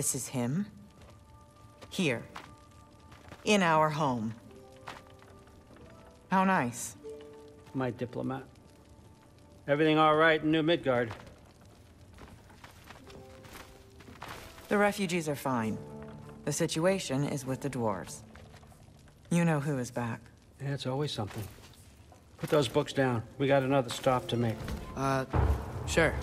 This is him. Here. In our home. How nice. My diplomat. Everything all right in New Midgard? The refugees are fine. The situation is with the dwarves. You know who is back. Yeah, it's always something. Put those books down. We got another stop to make. Uh, sure.